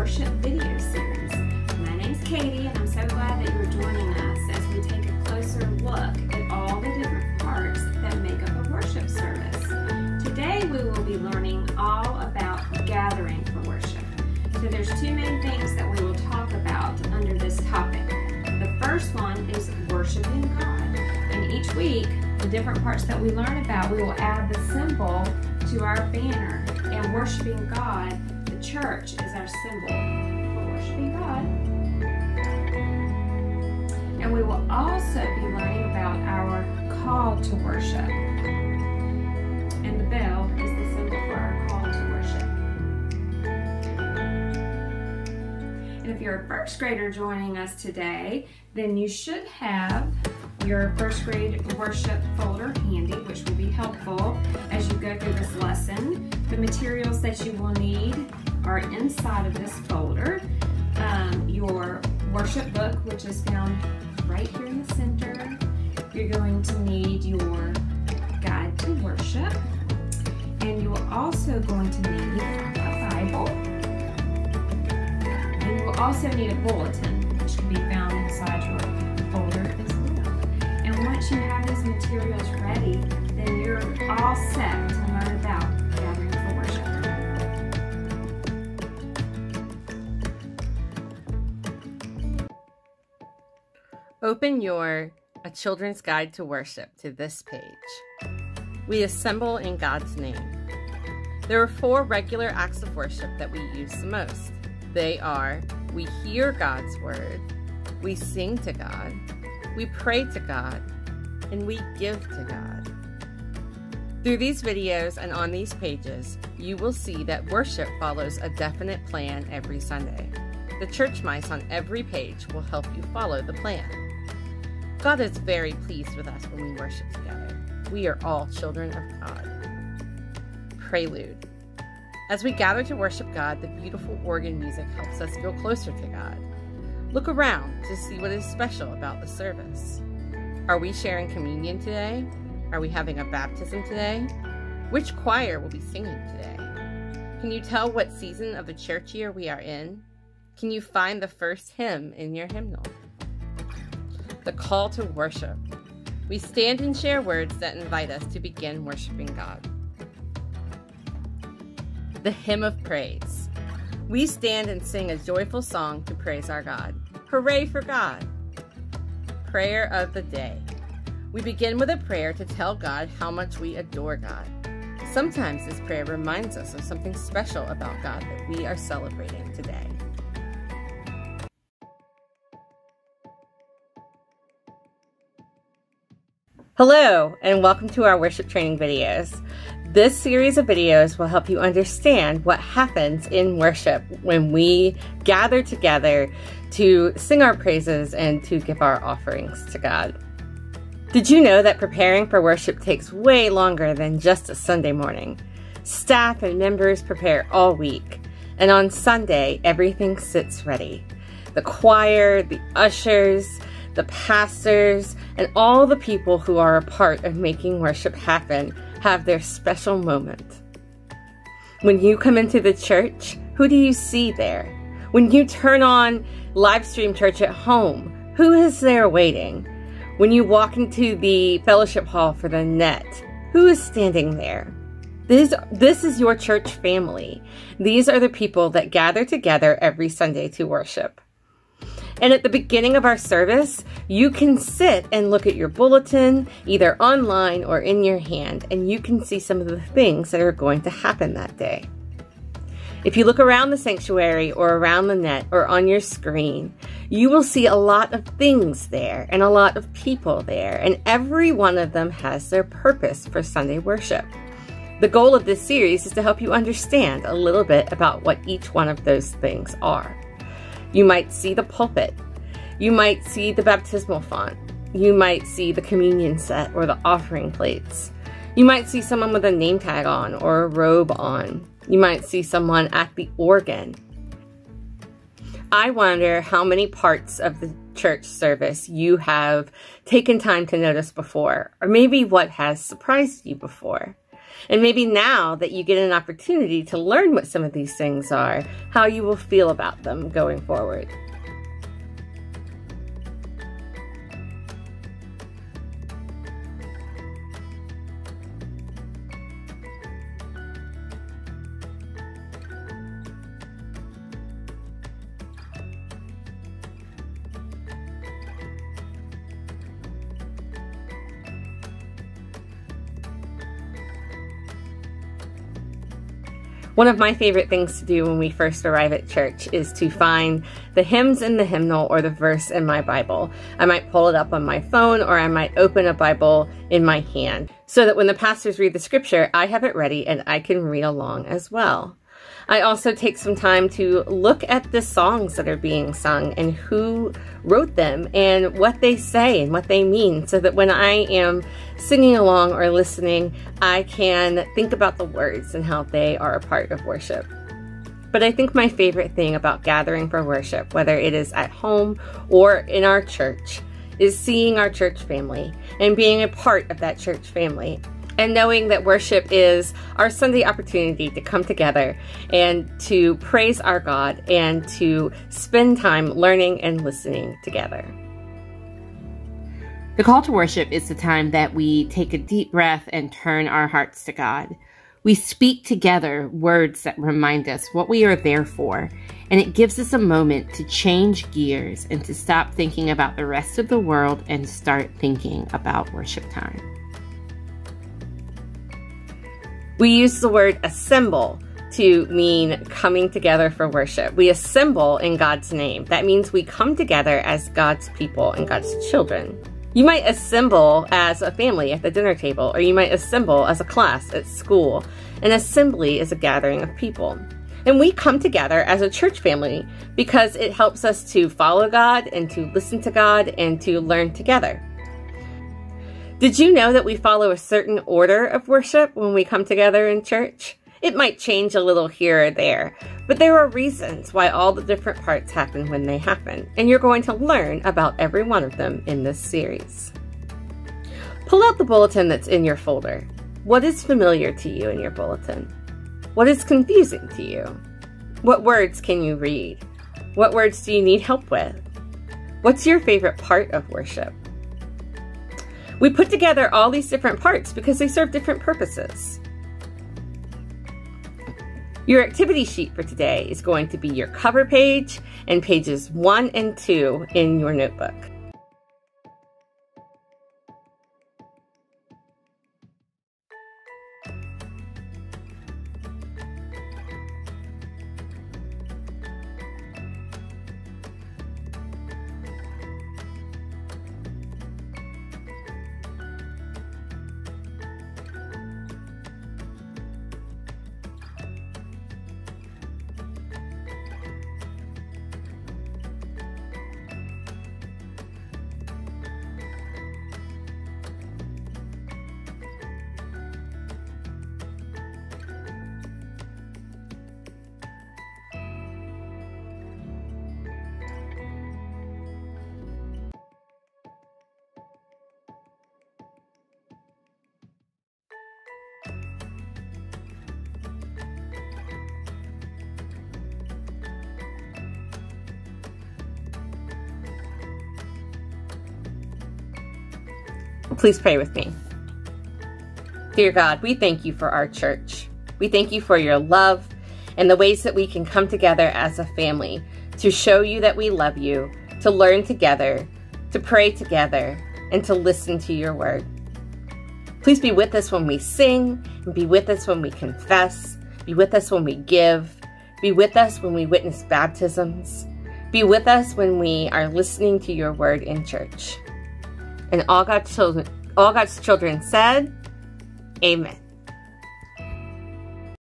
worship video series. My name's Katie and I'm so glad that you're joining us as we take a closer look at all the different parts that make up a worship service. Today we will be learning all about gathering for worship. So there's two main things that we will talk about under this topic. The first one is worshiping God. And each week, the different parts that we learn about, we will add the symbol to our banner. And worshiping God, the church is our symbol for worshiping God. And we will also be learning about our call to worship. And the bell is the symbol for our call to worship. And if you're a first grader joining us today, then you should have your first grade worship folder handy, which will be helpful as you go through this lesson. The materials that you will need are inside of this folder. Um, your worship book, which is found right here in the center. You're going to need your guide to worship. And you are also going to need a Bible. You will also need a bulletin, which can be found inside your folder as well. And once you have these materials ready, then you're all set Open your A Children's Guide to Worship to this page. We assemble in God's name. There are four regular acts of worship that we use the most. They are we hear God's word, we sing to God, we pray to God, and we give to God. Through these videos and on these pages, you will see that worship follows a definite plan every Sunday. The church mice on every page will help you follow the plan. God is very pleased with us when we worship together. We are all children of God. Prelude. As we gather to worship God, the beautiful organ music helps us feel closer to God. Look around to see what is special about the service. Are we sharing communion today? Are we having a baptism today? Which choir will be singing today? Can you tell what season of the church year we are in? Can you find the first hymn in your hymnal? The call to worship. We stand and share words that invite us to begin worshiping God. The hymn of praise. We stand and sing a joyful song to praise our God. Hooray for God! Prayer of the day. We begin with a prayer to tell God how much we adore God. Sometimes this prayer reminds us of something special about God that we are celebrating today. Hello, and welcome to our worship training videos. This series of videos will help you understand what happens in worship when we gather together to sing our praises and to give our offerings to God. Did you know that preparing for worship takes way longer than just a Sunday morning? Staff and members prepare all week, and on Sunday, everything sits ready. The choir, the ushers, the pastors, and all the people who are a part of making worship happen have their special moment. When you come into the church, who do you see there? When you turn on live stream church at home, who is there waiting? When you walk into the fellowship hall for the net, who is standing there? This, this is your church family. These are the people that gather together every Sunday to worship. And at the beginning of our service, you can sit and look at your bulletin, either online or in your hand, and you can see some of the things that are going to happen that day. If you look around the sanctuary or around the net or on your screen, you will see a lot of things there and a lot of people there, and every one of them has their purpose for Sunday worship. The goal of this series is to help you understand a little bit about what each one of those things are. You might see the pulpit. You might see the baptismal font. You might see the communion set or the offering plates. You might see someone with a name tag on or a robe on. You might see someone at the organ. I wonder how many parts of the church service you have taken time to notice before, or maybe what has surprised you before. And maybe now that you get an opportunity to learn what some of these things are, how you will feel about them going forward. One of my favorite things to do when we first arrive at church is to find the hymns in the hymnal or the verse in my Bible. I might pull it up on my phone or I might open a Bible in my hand so that when the pastors read the scripture, I have it ready and I can read along as well. I also take some time to look at the songs that are being sung and who wrote them and what they say and what they mean so that when I am singing along or listening, I can think about the words and how they are a part of worship. But I think my favorite thing about gathering for worship, whether it is at home or in our church, is seeing our church family and being a part of that church family and knowing that worship is our Sunday opportunity to come together and to praise our God and to spend time learning and listening together. The call to worship is the time that we take a deep breath and turn our hearts to God. We speak together words that remind us what we are there for, and it gives us a moment to change gears and to stop thinking about the rest of the world and start thinking about worship time. We use the word assemble to mean coming together for worship. We assemble in God's name. That means we come together as God's people and God's children. You might assemble as a family at the dinner table, or you might assemble as a class at school. An assembly is a gathering of people. And we come together as a church family because it helps us to follow God and to listen to God and to learn together. Did you know that we follow a certain order of worship when we come together in church? It might change a little here or there, but there are reasons why all the different parts happen when they happen, and you're going to learn about every one of them in this series. Pull out the bulletin that's in your folder. What is familiar to you in your bulletin? What is confusing to you? What words can you read? What words do you need help with? What's your favorite part of worship? We put together all these different parts because they serve different purposes. Your activity sheet for today is going to be your cover page and pages one and two in your notebook. Please pray with me. Dear God, we thank you for our church. We thank you for your love and the ways that we can come together as a family to show you that we love you, to learn together, to pray together, and to listen to your word. Please be with us when we sing, and be with us when we confess, be with us when we give, be with us when we witness baptisms, be with us when we are listening to your word in church. And all God's children, all God's children said, Amen.